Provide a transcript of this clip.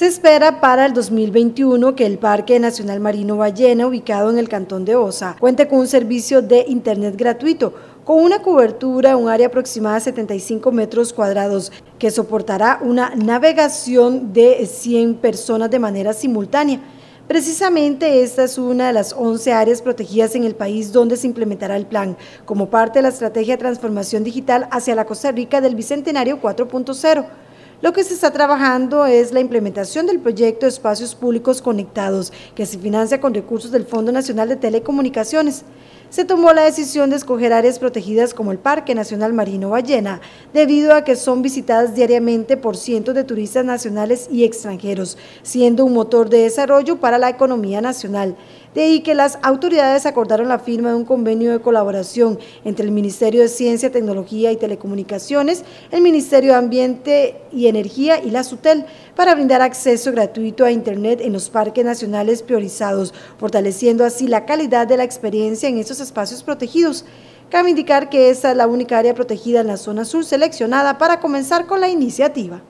Se espera para el 2021 que el Parque Nacional Marino Ballena, ubicado en el cantón de Osa, cuente con un servicio de Internet gratuito, con una cobertura un área aproximada de 75 metros cuadrados, que soportará una navegación de 100 personas de manera simultánea. Precisamente esta es una de las 11 áreas protegidas en el país donde se implementará el plan, como parte de la estrategia de transformación digital hacia la Costa Rica del Bicentenario 4.0. Lo que se está trabajando es la implementación del proyecto espacios públicos conectados, que se financia con recursos del Fondo Nacional de Telecomunicaciones se tomó la decisión de escoger áreas protegidas como el Parque Nacional Marino Ballena, debido a que son visitadas diariamente por cientos de turistas nacionales y extranjeros, siendo un motor de desarrollo para la economía nacional. De ahí que las autoridades acordaron la firma de un convenio de colaboración entre el Ministerio de Ciencia, Tecnología y Telecomunicaciones, el Ministerio de Ambiente y Energía y la SUTEL para brindar acceso gratuito a Internet en los parques nacionales priorizados, fortaleciendo así la calidad de la experiencia en estos espacios protegidos. Cabe indicar que esta es la única área protegida en la zona sur seleccionada para comenzar con la iniciativa.